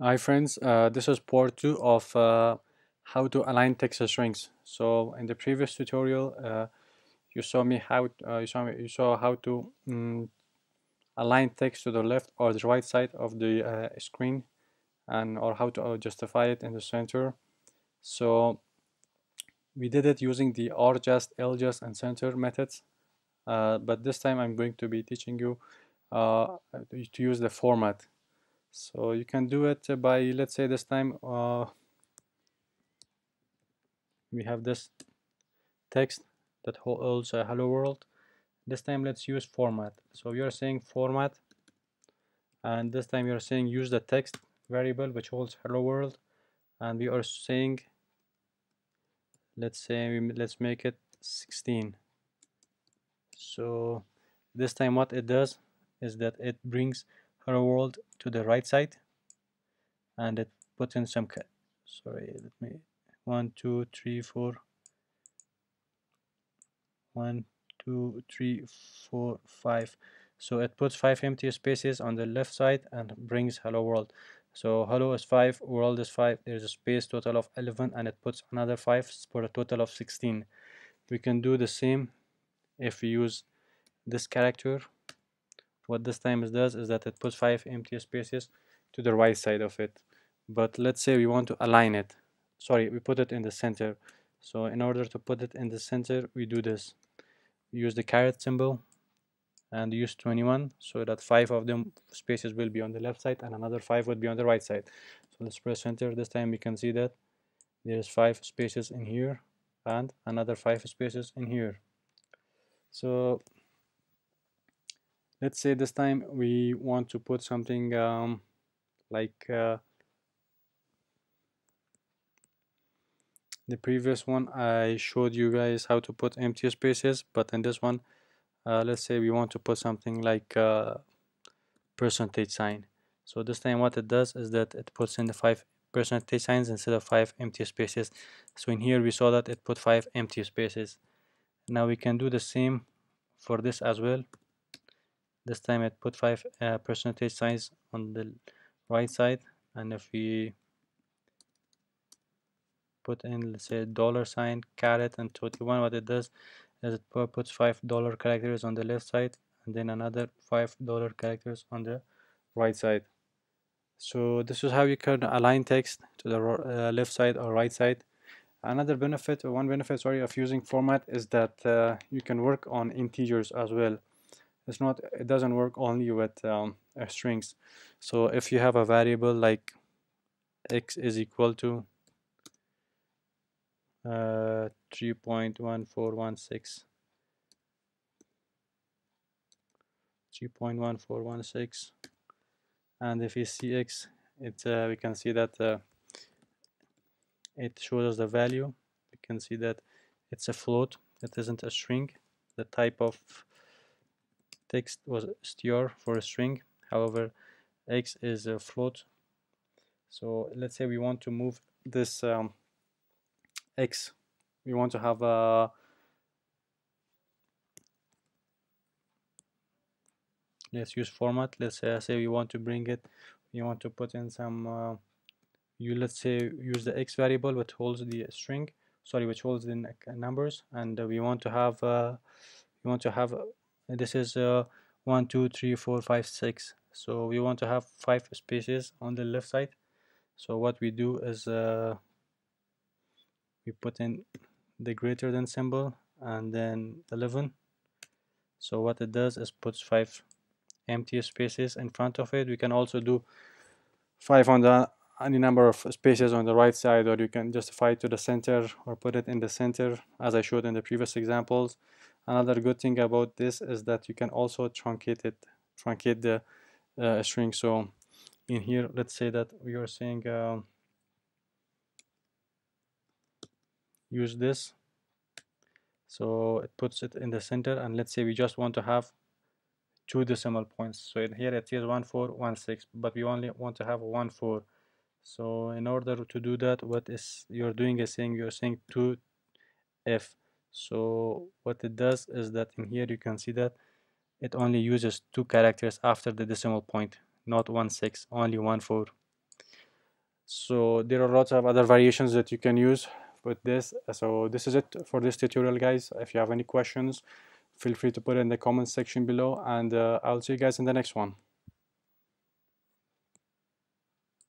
Hi friends, uh, this is part 2 of uh, how to align text strings. So in the previous tutorial uh, you saw me how uh, you saw me, you saw how to um, align text to the left or the right side of the uh, screen and or how to uh, justify it in the center. So we did it using the rjust, ljust and center methods but this time I'm going to be teaching you to use the format so you can do it by let's say this time uh, we have this text that holds hello world. This time let's use format. So you're saying format and this time you're saying use the text variable which holds hello world and we are saying let's say let's make it 16 so this time what it does is that it brings hello world to the right side and it puts in some cut. Sorry let me one two three four. One two three four five. So it puts five empty spaces on the left side and brings hello world. So hello is 5 world is 5 there's a space total of 11 and it puts another 5 for a total of 16 we can do the same if we use this character what this time does is that it puts five empty spaces to the right side of it. But let's say we want to align it. Sorry we put it in the center. So in order to put it in the center we do this. We use the caret symbol and use 21 so that five of them spaces will be on the left side and another five would be on the right side. So let's press enter. This time we can see that there's five spaces in here and another five spaces in here. So let's say this time we want to put something um, like uh, the previous one I showed you guys how to put empty spaces but in this one uh, let's say we want to put something like uh, percentage sign. So this time what it does is that it puts in the five percentage signs instead of five empty spaces. So in here we saw that it put five empty spaces. Now we can do the same for this as well this time it put five uh, percentage signs on the right side. And if we put in let's say dollar sign caret and 21 what it does is it puts five dollar characters on the left side and then another five dollar characters on the right side. So this is how you can align text to the uh, left side or right side. Another benefit or one benefit sorry of using format is that uh, you can work on integers as well it's not it doesn't work only with um, strings. So if you have a variable like x is equal to uh, 3.1416 3.1416 and if we see x it uh, we can see that uh, it shows us the value. We can see that it's a float it isn't a string. The type of text was str for a string. However x is a float. So let's say we want to move this um, x. We want to have a let's use format. Let's say, say we want to bring it we want to put in some uh, you let's say use the x variable which holds the string sorry which holds the numbers. And uh, we want to have uh, we want to have this is uh, one two three four five six. So we want to have five spaces on the left side. So what we do is uh, we put in the greater than symbol and then 11 so what it does is puts five empty spaces in front of it. We can also do five on the any number of spaces on the right side or you can justify to the center or put it in the center as I showed in the previous examples Another good thing about this is that you can also truncate it, truncate the uh, string. So in here, let's say that we are saying uh, use this. So it puts it in the center and let's say we just want to have two decimal points. So in here it says 1416, but we only want to have 1 4. So in order to do that, what is you're doing is saying you're saying 2f so what it does is that in here you can see that it only uses two characters after the decimal point not one six only one four. So there are lots of other variations that you can use with this. So this is it for this tutorial guys. If you have any questions feel free to put it in the comment section below and uh, I'll see you guys in the next one